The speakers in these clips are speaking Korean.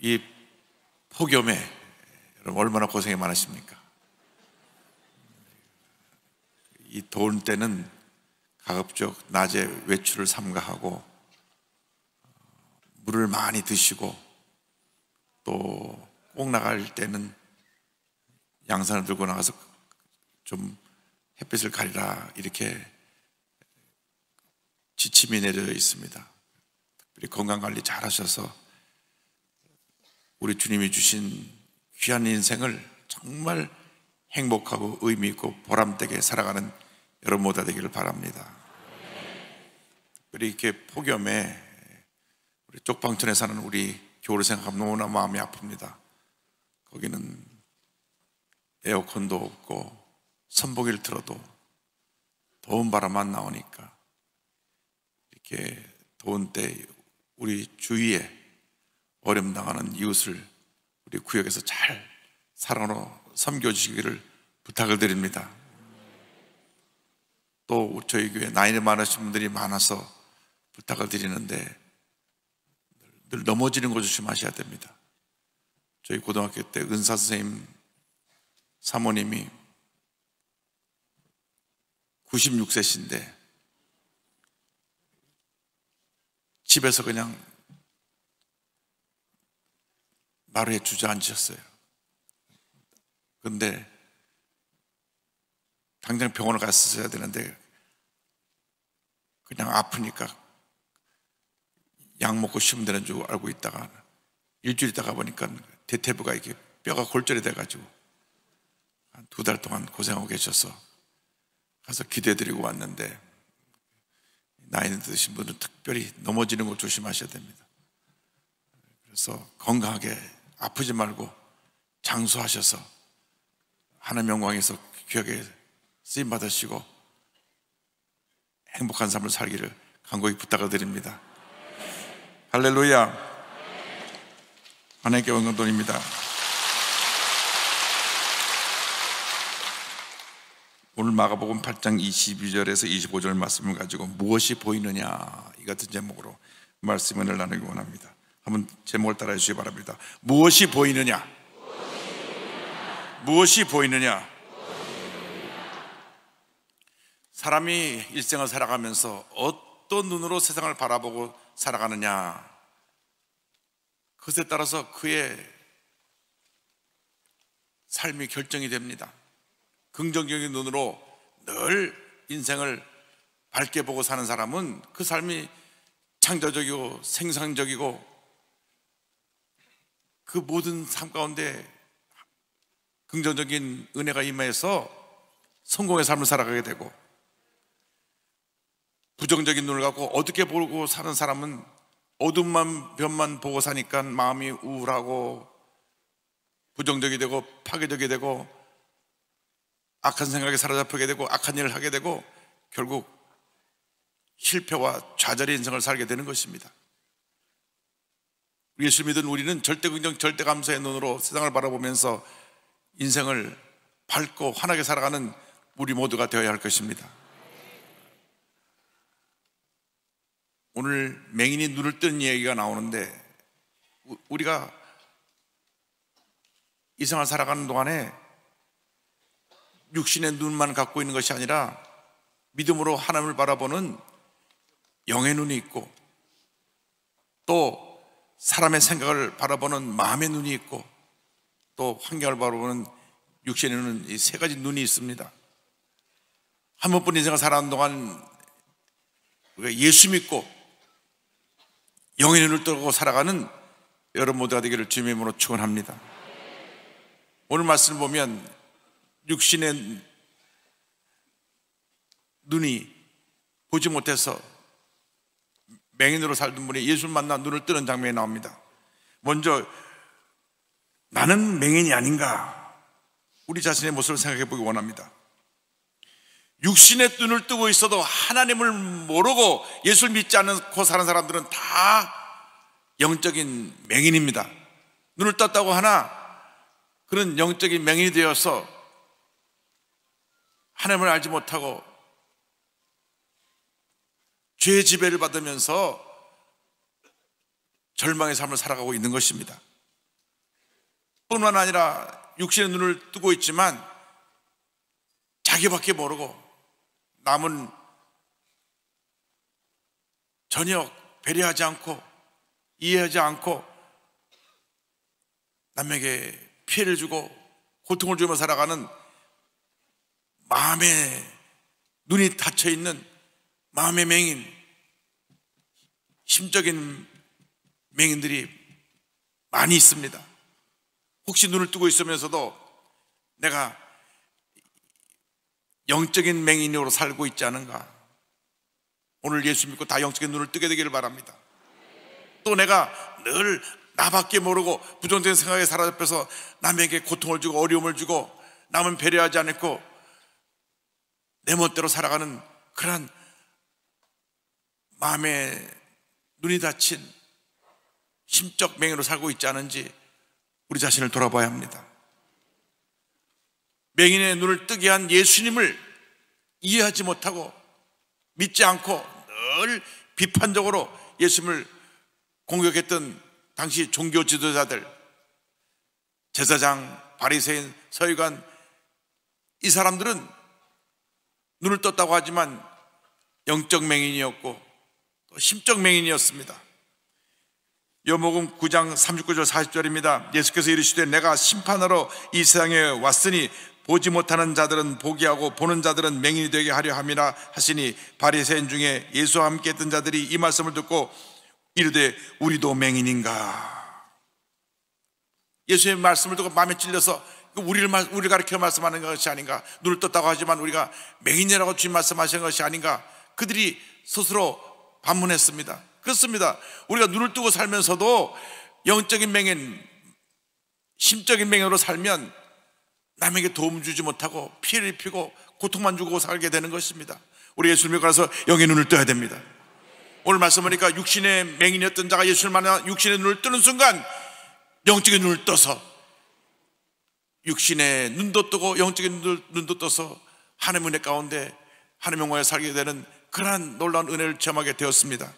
이 폭염에 여러분 얼마나 고생이 많으십니까? 이 더운 때는 가급적 낮에 외출을 삼가하고 물을 많이 드시고 또 꼭 나갈 때는 양산을 들고 나가서 좀 햇빛을 가리라 이렇게 지침이 내려 있습니다. 특별히 건강 관리 잘 하셔서 우리 주님이 주신 귀한 인생을 정말 행복하고 의미 있고 보람되게 살아가는 여러분 모두 되기를 바랍니다. 이렇게 폭염에 우리 쪽방촌에 사는 우리 교우를 생각하면 너무나 마음이 아픕니다. 거기는 에어컨도 없고 선보기를 틀어도 더운 바람만 나오니까 이렇게 더운 때 우리 주위에 어려움 당하는 이웃을 우리 구역에서 잘 사랑으로 섬겨주시기를 부탁을 드립니다. 또 저희 교회 나이 많으신 분들이 많아서 부탁을 드리는데 늘 넘어지는 거 조심하셔야 됩니다. 저희 고등학교 때 은사 선생님 사모님이 96세신데 집에서 그냥 마루에 주저앉으셨어요. 근데 당장 병원을 갔었어야 되는데 그냥 아프니까 약 먹고 쉬면 되는 줄 알고 있다가 일주일 있다가 보니까 대퇴부가 이렇게 뼈가 골절이 돼가지고 한 두 달 동안 고생하고 계셔서 가서 기대드리고 왔는데 나이 드신 분은 특별히 넘어지는 거 조심하셔야 됩니다. 그래서 건강하게 아프지 말고 장수하셔서 하나님 영광에서 귀하게 쓰임 받으시고 행복한 삶을 살기를 간곡히 부탁을 드립니다. 할렐루야. 하나님께 원근돈입니다. 오늘 마가복음 8장 22절에서 25절 말씀을 가지고 무엇이 보이느냐 이 같은 제목으로 말씀을 나누기 원합니다. 한번 제목을 따라해 주시기 바랍니다. 무엇이 보이느냐? 무엇이 보이느냐? 사람이 일생을 살아가면서 어떤 눈으로 세상을 바라보고 살아가느냐 그것에 따라서 그의 삶이 결정이 됩니다. 긍정적인 눈으로 늘 인생을 밝게 보고 사는 사람은 그 삶이 창조적이고 생산적이고 그 모든 삶 가운데 긍정적인 은혜가 임해서 성공의 삶을 살아가게 되고 부정적인 눈을 갖고 어둡게 보고 사는 사람은 어둠만 변만 보고 사니까 마음이 우울하고 부정적이 되고 파괴적이 되고 악한 생각에 사로잡히게 되고 악한 일을 하게 되고 결국 실패와 좌절의 인생을 살게 되는 것입니다. 예수 믿은 우리는 절대 긍정, 절대 감사의 눈으로 세상을 바라보면서 인생을 밝고 환하게 살아가는 우리 모두가 되어야 할 것입니다. 오늘 맹인이 눈을 뜬 얘기가 나오는데 우리가 이 생을 살아가는 동안에 육신의 눈만 갖고 있는 것이 아니라 믿음으로 하나님을 바라보는 영의 눈이 있고 또 사람의 생각을 바라보는 마음의 눈이 있고 또 환경을 바라보는 육신의 눈은 이 세 가지 눈이 있습니다. 한 번뿐 인생을 살아가는 동안 우리가 예수 믿고 영의 눈을 뜨고 살아가는 여러분 모두가 되기를 주님의 이름으로 축원합니다. 오늘 말씀을 보면 육신의 눈이 보지 못해서 맹인으로 살던 분이 예수를 만나 눈을 뜨는 장면이 나옵니다. 먼저 나는 맹인이 아닌가? 우리 자신의 모습을 생각해 보기 원합니다. 육신의 눈을 뜨고 있어도 하나님을 모르고 예수를 믿지 않고 사는 사람들은 다 영적인 맹인입니다. 눈을 떴다고 하나 그런 영적인 맹인이 되어서 하나님을 알지 못하고 죄의 지배를 받으면서 절망의 삶을 살아가고 있는 것입니다. 뿐만 아니라 육신의 눈을 뜨고 있지만 자기밖에 모르고 남은 전혀 배려하지 않고 이해하지 않고 남에게 피해를 주고 고통을 주며 살아가는 마음의 눈이 닫혀 있는 마음의 맹인, 심적인 맹인들이 많이 있습니다. 혹시 눈을 뜨고 있으면서도 내가 영적인 맹인으로 살고 있지 않은가? 오늘 예수 믿고 다 영적인 눈을 뜨게 되기를 바랍니다. 또 내가 늘 나밖에 모르고 부정적인 생각에 사로잡혀서 남에게 고통을 주고 어려움을 주고 남은 배려하지 않고 내 멋대로 살아가는 그러한 마음에 눈이 닫힌 심적 맹으로 살고 있지 않은지 우리 자신을 돌아봐야 합니다. 맹인의 눈을 뜨게 한 예수님을 이해하지 못하고 믿지 않고 늘 비판적으로 예수님을 공격했던 당시 종교 지도자들, 제사장, 바리새인, 서기관 이 사람들은 눈을 떴다고 하지만 영적 맹인이었고 또 심적 맹인이었습니다. 요목음 9장 39절 40절입니다. 예수께서 이르시되 내가 심판하러 이 세상에 왔으니 보지 못하는 자들은 보게 하고 보는 자들은 맹인이 되게 하려 함이라 하시니 바리새인 중에 예수와 함께 했던 자들이 이 말씀을 듣고 이르되 우리도 맹인인가 예수의 말씀을 듣고 마음에 찔려서 그 우리를 우리 가르쳐 말씀하는 것이 아닌가 눈을 떴다고 하지만 우리가 맹인이라고 주님 말씀하신 것이 아닌가 그들이 스스로 반문했습니다. 그렇습니다. 우리가 눈을 뜨고 살면서도 영적인 맹인 심적인 맹인으로 살면 남에게 도움 주지 못하고 피해를 입히고 고통만 주고 살게 되는 것입니다. 우리 예수님에 가서 영의 눈을 떠야 됩니다. 오늘 말씀 보니까 육신의 맹인이었던 자가 예수를 만나 육신의 눈을 뜨는 순간 영적인 눈을 떠서 육신의 눈도 뜨고 영적인 눈도 떠서 하나님의 가운데 하나님의 영광에 살게 되는 그러한 놀라운 은혜를 체험하게 되었습니다.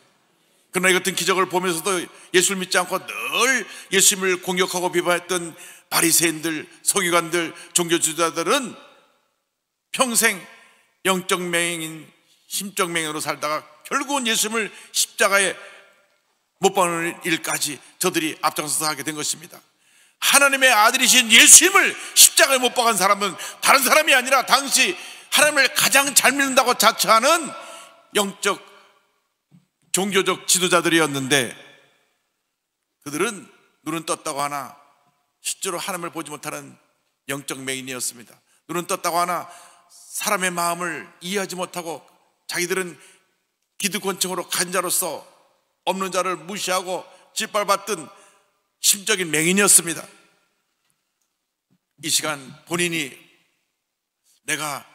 그러나 이 같은 기적을 보면서도 예수를 믿지 않고 늘 예수님을 공격하고 비판했던 바리새인들, 서기관들, 종교주자들은 평생 영적 맹인, 심적 맹인으로 살다가 결국은 예수님을 십자가에 못 박는 일까지 저들이 앞장서서 하게 된 것입니다. 하나님의 아들이신 예수님을 십자가에 못 박은 사람은 다른 사람이 아니라 당시 하나님을 가장 잘 믿는다고 자처하는 영적 종교적 지도자들이었는데 그들은 눈은 떴다고 하나 실제로 하나님을 보지 못하는 영적 맹인이었습니다. 눈은 떴다고 하나 사람의 마음을 이해하지 못하고 자기들은 기득권층으로 간 자로서 없는 자를 무시하고 짓밟았던 심적인 맹인이었습니다. 이 시간 본인이 내가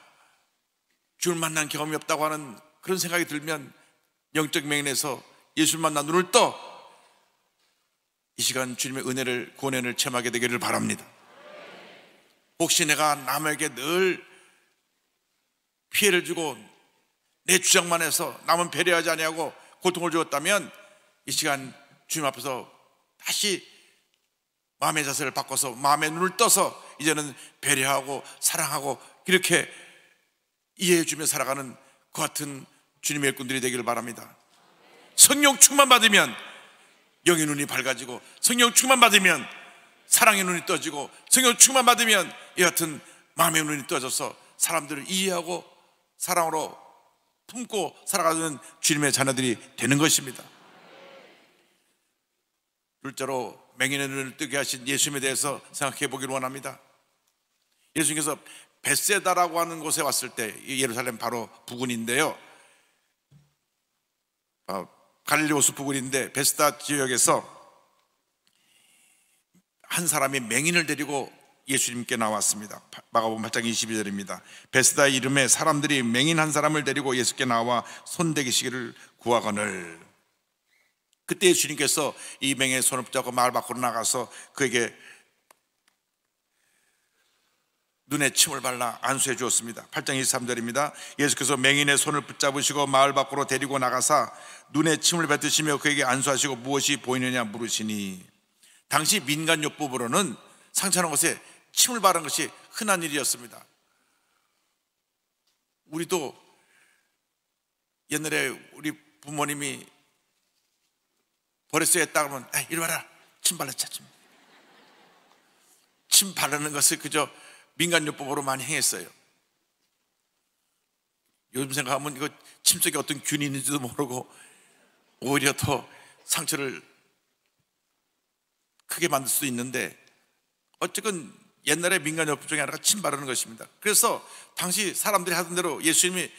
주를 만난 경험이 없다고 하는 그런 생각이 들면 영적 맹인에서 예수를 만나 눈을 떠 이 시간 주님의 은혜를 구원을 체험하게 되기를 바랍니다. 혹시 내가 남에게 늘 피해를 주고 내 주장만 해서 남은 배려하지 아니하고 고통을 주었다면 이 시간 주님 앞에서 다시 마음의 자세를 바꿔서 마음의 눈을 떠서 이제는 배려하고 사랑하고 이렇게 이해해 주며 살아가는 그 같은 주님의 일꾼들이 되기를 바랍니다. 성령 충만 받으면 영의 눈이 밝아지고 성령 충만 받으면 사랑의 눈이 떠지고 성령 충만 받으면 이 같은 마음의 눈이 떠져서 사람들을 이해하고 사랑으로 품고 살아가는 주님의 자녀들이 되는 것입니다. 둘째로 맹인의 눈을 뜨게 하신 예수님에 대해서 생각해 보기를 원합니다. 예수님께서 베세다라고 하는 곳에 왔을 때 예루살렘 바로 부근인데요. 어, 갈릴리 호수 부근인데 베스다 지역에서 한 사람이 맹인을 데리고 예수님께 나왔습니다. 마가복음 8장 22절입니다. 베스다 이름에 사람들이 맹인 한 사람을 데리고 예수께 나와 손대기시기를 구하거늘 그때 예수님께서 이 맹의 손을 붙잡고 마을 밖으로 나가서 그에게 눈에 침을 발라 안수해 주었습니다. 8장 23절입니다. 예수께서 맹인의 손을 붙잡으시고 마을 밖으로 데리고 나가사 눈에 침을 뱉으시며 그에게 안수하시고 무엇이 보이느냐 물으시니 당시 민간요법으로는 상처난 곳에 침을 바른 것이 흔한 일이었습니다. 우리도 옛날에 우리 부모님이 버렸어야 했다 그러면 아, 이리 와라 침 발랐자 침. 침 바르는 것을 그저 민간요법으로 많이 행했어요. 요즘 생각하면 이거 침 속에 어떤 균이 있는지도 모르고 오히려 더 상처를 크게 만들 수도 있는데 어쨌건 옛날에 민간요법 중에 하나가 침 바르는 것입니다. 그래서 당시 사람들이 하던 대로 예수님이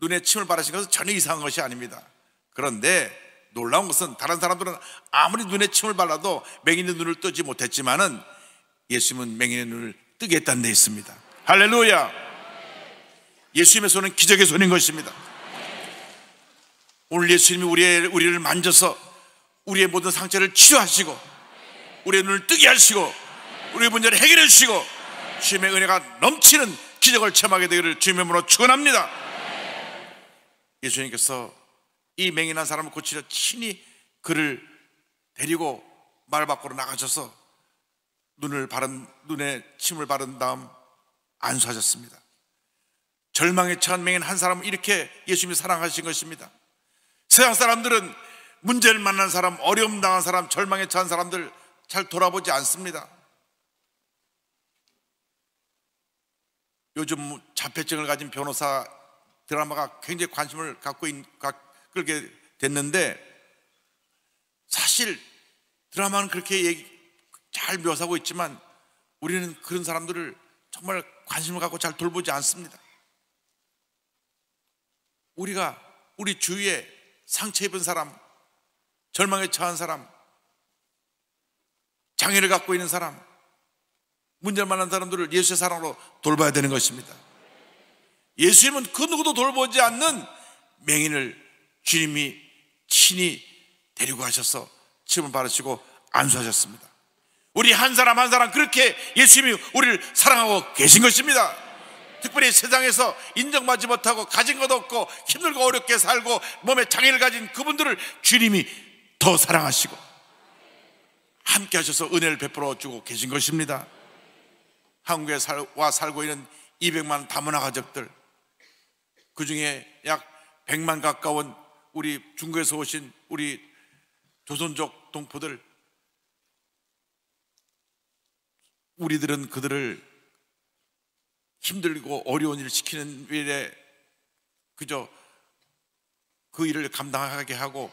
눈에 침을 바르신 것은 전혀 이상한 것이 아닙니다. 그런데 놀라운 것은 다른 사람들은 아무리 눈에 침을 발라도 맹인의 눈을 뜨지 못했지만은 예수님은 맹인의 눈을 뜨게 했다는 데 있습니다. 할렐루야! 예수님의 손은 기적의 손인 것입니다. 오늘 예수님이 우리의, 우리를 만져서 우리의 모든 상처를 치료하시고 우리의 눈을 뜨게 하시고 우리의 문제를 해결해 주시고 주님의 은혜가 넘치는 기적을 체험하게 되기를 주님의 이름으로 축원합니다. 예수님께서 이 맹인한 사람을 고치려 친히 그를 데리고 말 밖으로 나가셔서 눈을 바른 눈에 침을 바른 다음 안수하셨습니다. 절망에 처한 맹인 한 사람을 이렇게 예수님이 사랑하신 것입니다. 세상 사람들은 문제를 만난 사람, 어려움 당한 사람, 절망에 처한 사람들 잘 돌아보지 않습니다. 요즘 자폐증을 가진 변호사 드라마가 굉장히 관심을 갖고 있, 끌게 됐는데 사실 드라마는 그렇게 얘기, 잘 묘사하고 있지만 우리는 그런 사람들을 정말 관심을 갖고 잘 돌보지 않습니다. 우리가 우리 주위에 상처 입은 사람, 절망에 처한 사람, 장애를 갖고 있는 사람, 문제를 만난 사람들을 예수의 사랑으로 돌봐야 되는 것입니다. 예수님은 그 누구도 돌보지 않는 맹인을 주님이 친히 데리고 가셔서 침을 바르시고 안수하셨습니다. 우리 한 사람 한 사람 그렇게 예수님이 우리를 사랑하고 계신 것입니다. 특별히 세상에서 인정받지 못하고 가진 것 없고 힘들고 어렵게 살고 몸에 장애를 가진 그분들을 주님이 더 사랑하시고 함께 하셔서 은혜를 베풀어 주고 계신 것입니다. 한국에 와 살고 있는 200만 다문화 가족들 그 중에 약 100만 가까운 우리 중국에서 오신 우리 조선족 동포들 우리들은 그들을 힘들고 어려운 일을 시키는 일에 그저 그 일을 감당하게 하고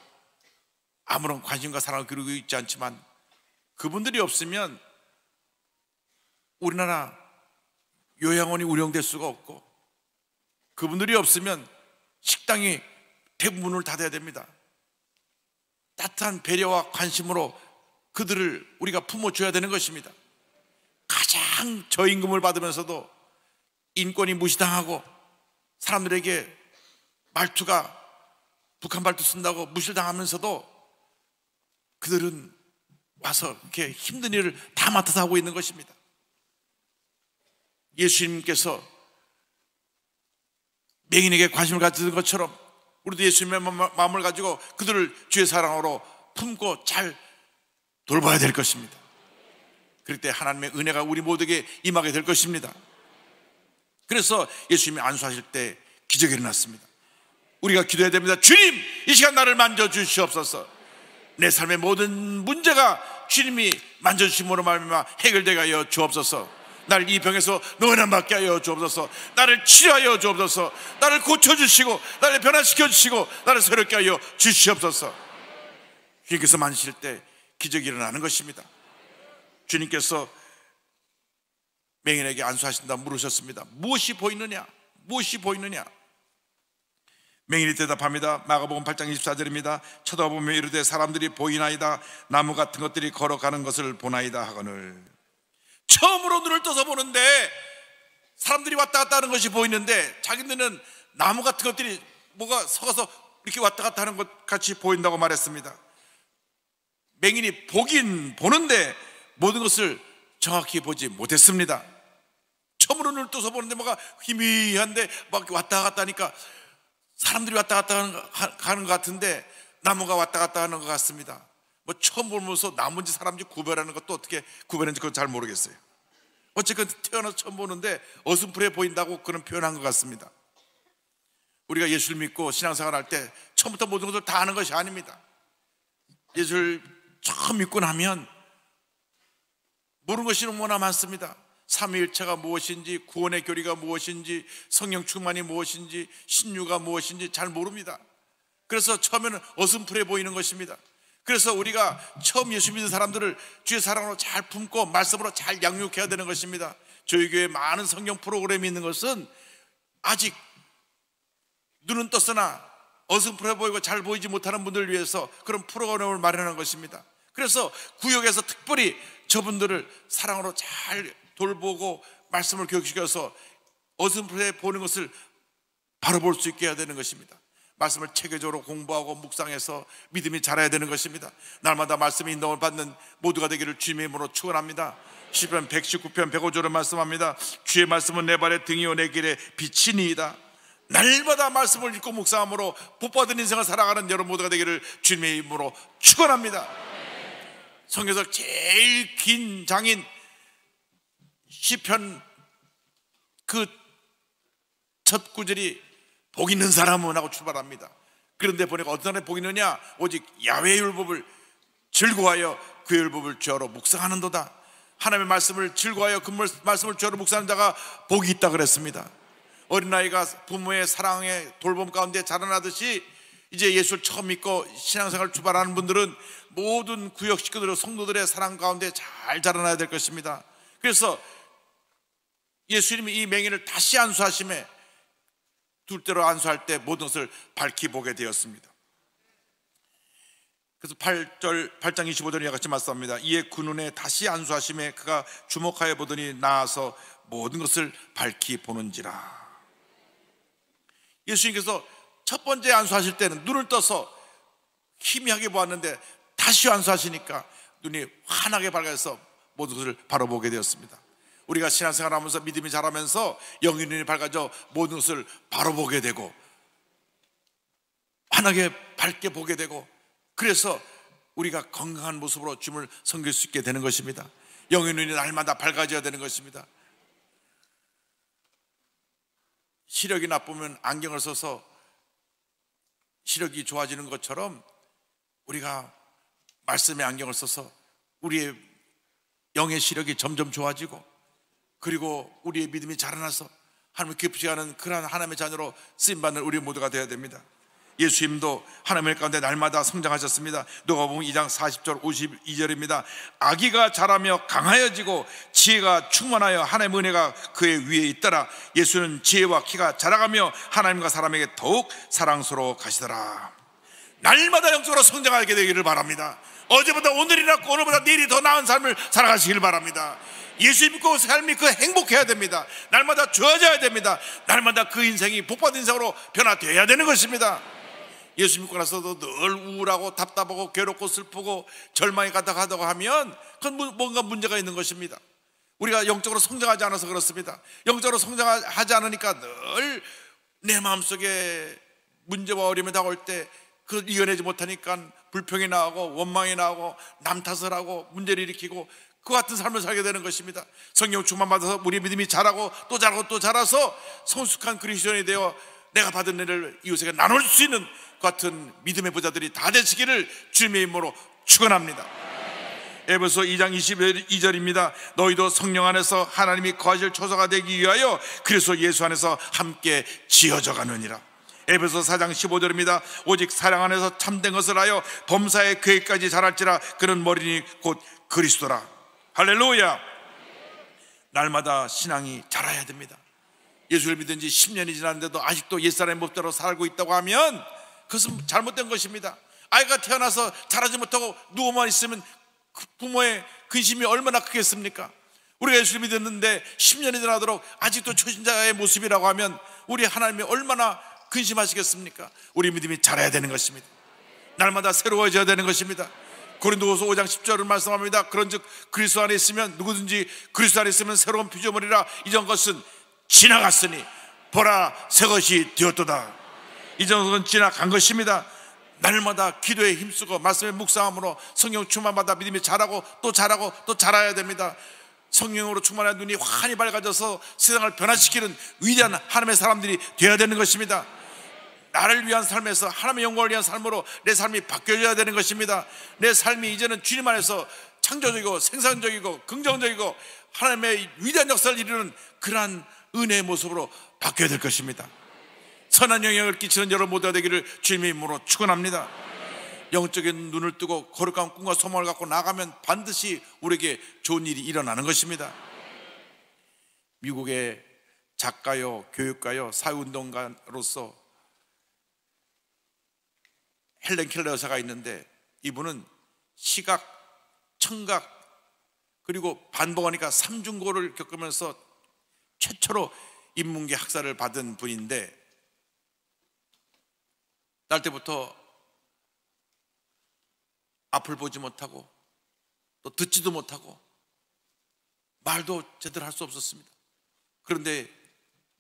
아무런 관심과 사랑을 기르고 있지 않지만 그분들이 없으면 우리나라 요양원이 운영될 수가 없고 그분들이 없으면 식당이 대부분을 닫아야 됩니다. 따뜻한 배려와 관심으로 그들을 우리가 품어줘야 되는 것입니다. 가장 저임금을 받으면서도 인권이 무시당하고 사람들에게 말투가 북한 말투 쓴다고 무시당하면서도 그들은 와서 이렇게 힘든 일을 다 맡아서 하고 있는 것입니다. 예수님께서 맹인에게 관심을 가지는 것처럼 우리도 예수님의 마음을 가지고 그들을 주의 사랑으로 품고 잘 돌봐야 될 것입니다. 그럴 때 하나님의 은혜가 우리 모두에게 임하게 될 것입니다. 그래서 예수님이 안수하실 때 기적이 일어났습니다. 우리가 기도해야 됩니다. 주님, 이 시간 나를 만져 주시옵소서. 내 삶의 모든 문제가 주님이 만져 주심으로 말미암아 해결되게 하여 주옵소서. 나를 이 병에서 노원함받게 하여 주옵소서 나를 치료하여 주옵소서 나를 고쳐 주시고 나를 변화시켜 주시고 나를 새롭게 하여 주시옵소서 주님께서 만지실 때 기적이 일어나는 것입니다 주님께서 맹인에게 안수하신다 물으셨습니다 무엇이 보이느냐 무엇이 보이느냐 맹인이 대답합니다. 마가복음 8장 24절입니다. 쳐다보며 이르되 사람들이 보이나이다. 나무 같은 것들이 걸어가는 것을 보나이다 하거늘. 처음으로 눈을 떠서 보는데 사람들이 왔다 갔다 하는 것이 보이는데 자기들은 나무 같은 것들이 뭐가 서가서 이렇게 왔다 갔다 하는 것 같이 보인다고 말했습니다. 맹인이 보긴 보는데 모든 것을 정확히 보지 못했습니다. 처음으로 눈을 떠서 보는데 뭐가 희미한데 막 왔다 갔다 하니까 사람들이 왔다 갔다 하는 것 같은데 나무가 왔다 갔다 하는 것 같습니다. 뭐 처음 보면서 나머지 사람인지 구별하는 것도 어떻게 구별하는지 그건 잘 모르겠어요. 어쨌든 태어나서 처음 보는데 어슴푸레 보인다고 그런 표현한 것 같습니다. 우리가 예수를 믿고 신앙생활 할 때 처음부터 모든 것을 다 아는 것이 아닙니다. 예수를 처음 믿고 나면 모르는 것이 너무나 많습니다. 삼위일체가 무엇인지, 구원의 교리가 무엇인지, 성령 충만이 무엇인지, 신유가 무엇인지 잘 모릅니다. 그래서 처음에는 어슴푸레 보이는 것입니다. 그래서 우리가 처음 예수 믿는 사람들을 주의 사랑으로 잘 품고 말씀으로 잘 양육해야 되는 것입니다. 저희 교회 많은 성경 프로그램이 있는 것은 아직 눈은 떴으나 어슴푸레 보이고 잘 보이지 못하는 분들을 위해서 그런 프로그램을 마련한 것입니다. 그래서 구역에서 특별히 저분들을 사랑으로 잘 돌보고 말씀을 교육시켜서 어슴푸레 보는 것을 바로 볼 수 있게 해야 되는 것입니다. 말씀을 체계적으로 공부하고 묵상해서 믿음이 자라야 되는 것입니다. 날마다 말씀의 인도을 받는 모두가 되기를 주님의 이름으로 축원합니다. 시편 119편 105절을 말씀합니다. 주의 말씀은 내 발의 등이요 내 길에 빛이니이다. 날마다 말씀을 읽고 묵상함으로 복받은 인생을 살아가는 여러분 모두가 되기를 주님의 이름으로 축원합니다. 성경에서 제일 긴 장인 시편 그 첫 구절이 복 있는 사람은 하고 출발합니다. 그런데 보니까 어떤 사람이 복 있느냐? 오직 야외 율법을 즐거워하여 그 율법을 죄로 묵상하는도다. 하나님의 말씀을 즐거워하여 그 말씀을 죄로 묵상하는 자가 복이 있다 그랬습니다. 어린아이가 부모의 사랑의 돌봄 가운데 자라나듯이 이제 예수를 처음 믿고 신앙생활 출발하는 분들은 모든 구역 식구들 성도들의 사랑 가운데 잘 자라나야 될 것입니다. 그래서 예수님이 이 맹인을 다시 안수하심에 둘째로 안수할 때 모든 것을 밝히 보게 되었습니다. 그래서 8절 8장 25절에 같이 말씀합니다. 이에 그 눈에 다시 안수하심에 그가 주목하여 보더니 나아서 모든 것을 밝히 보는지라. 예수님께서 첫 번째 안수하실 때는 눈을 떠서 희미하게 보았는데 다시 안수하시니까 눈이 환하게 밝아서 모든 것을 바로 보게 되었습니다. 우리가 신앙생활 하면서 믿음이 자라면서 영의 눈이 밝아져 모든 것을 바로 보게 되고 환하게 밝게 보게 되고 그래서 우리가 건강한 모습으로 주님을 섬길 수 있게 되는 것입니다. 영의 눈이 날마다 밝아져야 되는 것입니다. 시력이 나쁘면 안경을 써서 시력이 좋아지는 것처럼 우리가 말씀의 안경을 써서 우리의 영의 시력이 점점 좋아지고 그리고 우리의 믿음이 자라나서 하나님을 기쁘시 하는 그러한 하나님의 자녀로 쓰임받는 우리 모두가 되어야 됩니다. 예수님도 하나님의 가운데 날마다 성장하셨습니다. 누가 보면 2장 40절 52절입니다. 아기가 자라며 강하여지고 지혜가 충만하여 하나님의 은혜가 그의 위에 있더라. 예수는 지혜와 키가 자라가며 하나님과 사람에게 더욱 사랑스러워 가시더라. 날마다 영적으로 성장하게 되기를 바랍니다. 어제보다 오늘이 낫고 오늘보다 내일이 더 나은 삶을 살아가시길 바랍니다. 예수 믿고 삶이 그 행복해야 됩니다. 날마다 좋아져야 됩니다. 날마다 그 인생이 복받은 인생으로 변화되어야 되는 것입니다. 예수 믿고 나서도 늘 우울하고 답답하고 괴롭고 슬프고 절망이 가득하다고 하면 그건 뭔가 문제가 있는 것입니다. 우리가 영적으로 성장하지 않아서 그렇습니다. 영적으로 성장하지 않으니까 늘 내 마음속에 문제와 어려움이 다가올 때 그걸 이겨내지 못하니까 불평이 나오고 원망이 나오고 남 탓을 하고 문제를 일으키고 그 같은 삶을 살게 되는 것입니다. 성령 충만 받아서 우리 믿음이 자라고 또 자라고 또 자라서 성숙한 그리스도인이 되어 내가 받은 은혜를 이웃에게 나눌 수 있는 그 같은 믿음의 부자들이 다 되시기를 주님의 이름으로 축원합니다. 에베소 2장 22절입니다. 너희도 성령 안에서 하나님이 거하실 초소가 되기 위하여 그래서 예수 안에서 함께 지어져 가느니라. 에베소 4장 15절입니다. 오직 사랑 안에서 참된 것을 하여 범사의 계획까지 자랄지라 그런 머리니 곧 그리스도라. 할렐루야. 날마다 신앙이 자라야 됩니다. 예수를 믿은 지 10년이 지났는데도 아직도 옛사람의 모습대로 살고 있다고 하면 그것은 잘못된 것입니다. 아이가 태어나서 자라지 못하고 누워만 있으면 그 부모의 근심이 얼마나 크겠습니까? 우리가 예수를 믿었는데 10년이 지나도록 아직도 초신자의 모습이라고 하면 우리 하나님이 얼마나 근심하시겠습니까? 우리 믿음이 자라야 되는 것입니다. 날마다 새로워져야 되는 것입니다. 고린도후서 5장 10절을 말씀합니다. 그런즉 그리스도 안에 있으면 누구든지 그리스도 안에 있으면 새로운 피조물이라 이전 것은 지나갔으니 보라 새 것이 되었도다. 이전 것은 지나간 것입니다. 날마다 기도에 힘쓰고 말씀에 묵상함으로 성령 충만받아 믿음이 자라고 또 자라고 또 자라야 됩니다. 성령으로 충만한 눈이 환히 밝아져서 세상을 변화시키는 위대한 하나님의 사람들이 되어야 되는 것입니다. 나를 위한 삶에서 하나님의 영광을 위한 삶으로 내 삶이 바뀌어져야 되는 것입니다. 내 삶이 이제는 주님 안에서 창조적이고 생산적이고 긍정적이고 하나님의 위대한 역사를 이루는 그러한 은혜의 모습으로 바뀌어야 될 것입니다. 선한 영향을 끼치는 여러분 모두가 되기를 주님의 이름으로 축원합니다. 영적인 눈을 뜨고 거룩한 꿈과 소망을 갖고 나가면 반드시 우리에게 좋은 일이 일어나는 것입니다. 미국의 작가요, 교육가요, 사회운동가로서 헬렌 켈러 여사가 있는데 이분은 시각, 청각, 그리고 반복하니까 삼중고를 겪으면서 최초로 인문계 학사를 받은 분인데 딸 때부터 앞을 보지 못하고 또 듣지도 못하고 말도 제대로 할 수 없었습니다. 그런데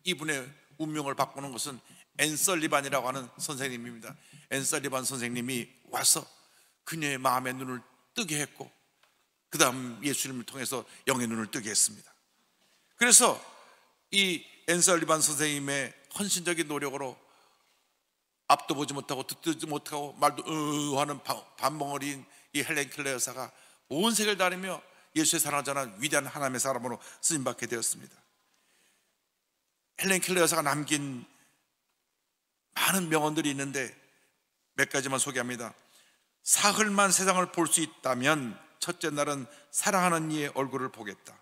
이분의 운명을 바꾸는 것은 앤설리반이라고 하는 선생님입니다. 앤설리반 선생님이 와서 그녀의 마음의 눈을 뜨게 했고 그 다음 예수님을 통해서 영의 눈을 뜨게 했습니다. 그래서 이 앤설리반 선생님의 헌신적인 노력으로 앞도 보지 못하고 듣지 못하고 말도 으 하는 반벙어리인 이 헬렌 켈러 여사가 온 세계를 다니며 예수의 전한 위대한 하나님의 사람으로 쓰임받게 되었습니다. 헬렌 켈러 여사가 남긴 많은 명언들이 있는데 몇 가지만 소개합니다. 사흘만 세상을 볼 수 있다면 첫째 날은 사랑하는 이의 얼굴을 보겠다.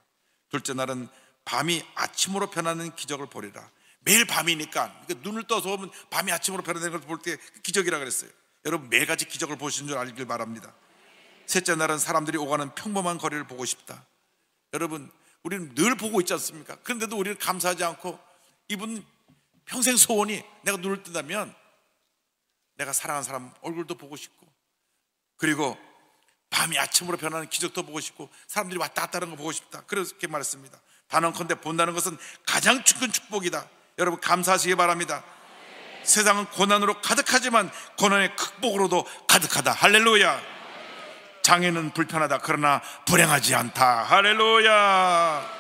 둘째 날은 밤이 아침으로 변하는 기적을 보리라. 매일 밤이니까 그러니까 눈을 떠서 보면 밤이 아침으로 변화되는 걸 볼 때 기적이라 그랬어요. 여러분 매 가지 기적을 보신 줄 알길 바랍니다. 셋째 날은 사람들이 오가는 평범한 거리를 보고 싶다. 여러분 우리는 늘 보고 있지 않습니까? 그런데도 우리는 감사하지 않고 이분 평생 소원이 내가 눈을 뜬다면 내가 사랑하는 사람 얼굴도 보고 싶고 그리고 밤이 아침으로 변하는 기적도 보고 싶고 사람들이 왔다 갔다 하는 거 보고 싶다. 그렇게 말했습니다. 단언컨대 본다는 것은 가장 큰 축복이다. 여러분 감사하시기 바랍니다. 세상은 고난으로 가득하지만 고난의 극복으로도 가득하다. 할렐루야. 장애는 불편하다. 그러나 불행하지 않다. 할렐루야.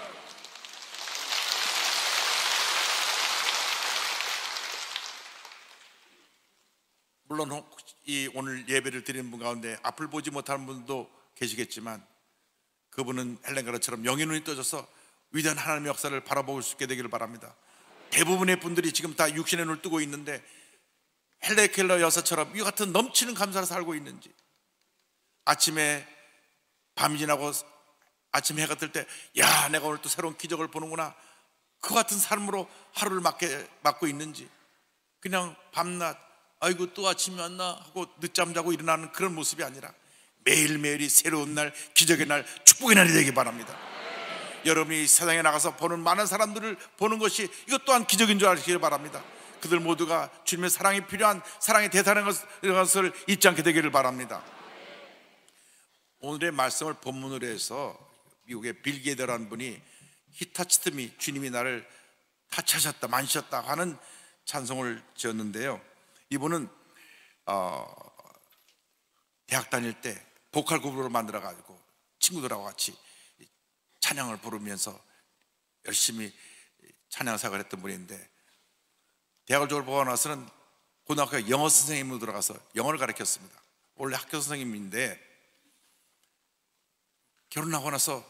물론 이 오늘 예배를 드리는 분 가운데 앞을 보지 못하는 분도 계시겠지만 그분은 헬렌가르처럼 영의 눈이 떠져서 위대한 하나님의 역사를 바라볼 수 있게 되기를 바랍니다. 대부분의 분들이 지금 다 육신의 눈을 뜨고 있는데 헬레켈러 여사처럼 이 같은 넘치는 감사를 살고 있는지 아침에 밤이 지나고 아침 해가 뜰 때 야 내가 오늘 또 새로운 기적을 보는구나 그 같은 삶으로 하루를 맞게 맞고 있는지 그냥 밤낮 아이고 또 아침이 왔나 하고 늦잠 자고 일어나는 그런 모습이 아니라 매일매일이 새로운 날 기적의 날 축복의 날이 되기 바랍니다 여러분이 세상에 나가서 보는 많은 사람들을 보는 것이 이것 또한 기적인 줄 아시길 바랍니다. 그들 모두가 주님의 사랑이 필요한 사랑이 대단한 것을 잊지 않게 되기를 바랍니다. 오늘의 말씀을 본문으로 해서 미국의 빌게더라는 분이 히타치트미 주님이 나를 타치하셨다 만지셨다 하는 찬송을 지었는데요. 이분은 어, 대학 다닐 때 보컬 그룹을 만들어 가지고 친구들하고 같이 찬양을 부르면서 열심히 찬양 사역을 했던 분인데 대학을 졸업하고 나서는 고등학교 영어 선생님으로 들어가서 영어를 가르쳤습니다. 원래 학교 선생님인데 결혼하고 나서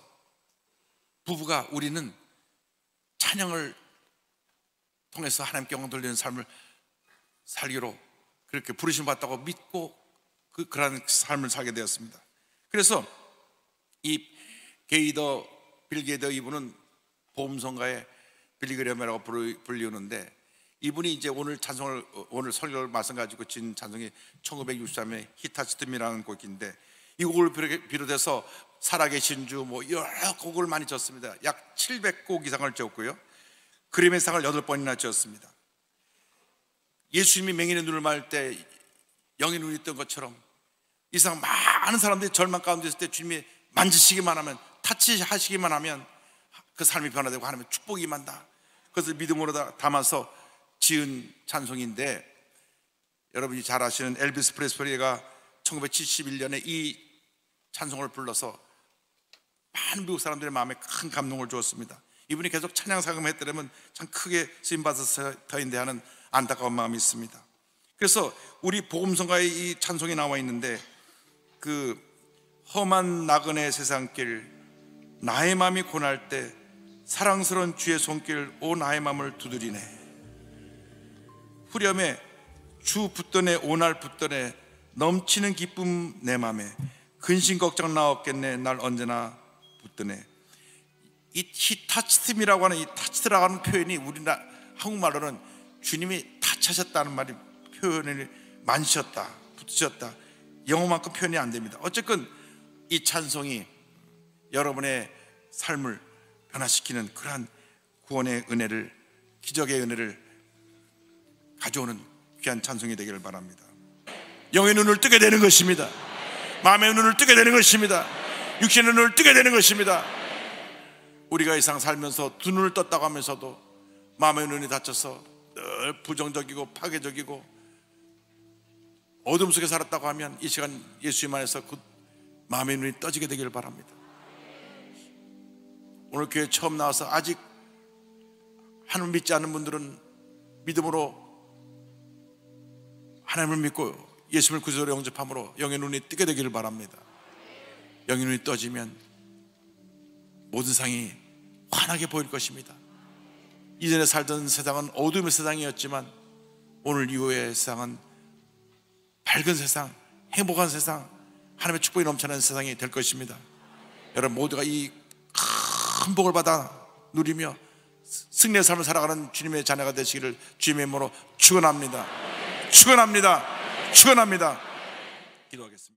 부부가 우리는 찬양을 통해서 하나님께 영광 돌리는 삶을 살기로 그렇게 부르심 받다고 믿고 그 그런 삶을 살게 되었습니다. 그래서 이 게이더 빌게더 이분은 보험성가의 빌리그레메라고 불리우는데 이분이 이제 오늘 찬송을 오늘 설교를 말씀 가지고 진 찬송이 1963년 히타치트미라는 곡인데 이 곡을 비롯해서 살아계신 주 뭐 여러 곡을 많이 졌습니다. 약 700곡 이상을 졌고요. 그림의 상을 8번이나 졌습니다. 예수님이 맹인의 눈을 말 때 영의 눈이 뜬 것처럼 이상 많은 사람들이 절망 가운데 있을 때 주님이 만지시기만 하면 타치하시기만 하면 그 삶이 변화되고 하나님의 축복이 임한다. 그것을 믿음으로 담아서 지은 찬송인데 여러분이 잘 아시는 엘비스 프레스퍼리가 1971년에 이 찬송을 불러서 많은 미국 사람들의 마음에 큰 감동을 주었습니다. 이분이 계속 찬양 사금했더라면 참 크게 쓰임 받았을 터인데 하는 안타까운 마음이 있습니다. 그래서 우리 복음성가에 이 찬송이 나와 있는데 그 험한 나그네 세상길 나의 마음이 고날 때 사랑스러운 주의 손길 오 나의 마음을 두드리네 후렴에 주 붙더네 오날 붙더네 넘치는 기쁨 내 맘에 근심 걱정 나 없겠네 날 언제나 붙더네 이 히타치트미라고 하는 이 타치트라고 하는 표현이 우리나라 한국말로는 주님이 타차셨다는 말이 표현을 만지셨다 붙으셨다 영어만큼 표현이 안 됩니다 어쨌건 이 찬송이 여러분의 삶을 변화시키는 그러한 구원의 은혜를 기적의 은혜를 가져오는 귀한 찬송이 되기를 바랍니다. 영의 눈을 뜨게 되는 것입니다. 마음의 눈을 뜨게 되는 것입니다. 육신의 눈을 뜨게 되는 것입니다. 우리가 이상 살면서 두 눈을 떴다고 하면서도 마음의 눈이 닫혀서 늘 부정적이고 파괴적이고 어둠 속에 살았다고 하면 이 시간 예수님 안에서 그 마음의 눈이 떠지게 되기를 바랍니다. 오늘 교회 처음 나와서 아직 하나님 믿지 않는 분들은 믿음으로 하나님을 믿고 예수님을 구주로 영접함으로 영의 눈이 뜨게 되기를 바랍니다. 영의 눈이 떠지면 모든 상이 환하게 보일 것입니다. 이전에 살던 세상은 어둠의 세상이었지만 오늘 이후의 세상은 밝은 세상, 행복한 세상, 하나님의 축복이 넘쳐나는 세상이 될 것입니다. 여러분 모두가 이 큰 복을 받아 누리며 승리의 삶을 살아가는 주님의 자녀가 되시기를 주님의 이름으로 축원합니다. 축원합니다. 축원합니다. 기도하겠습니다.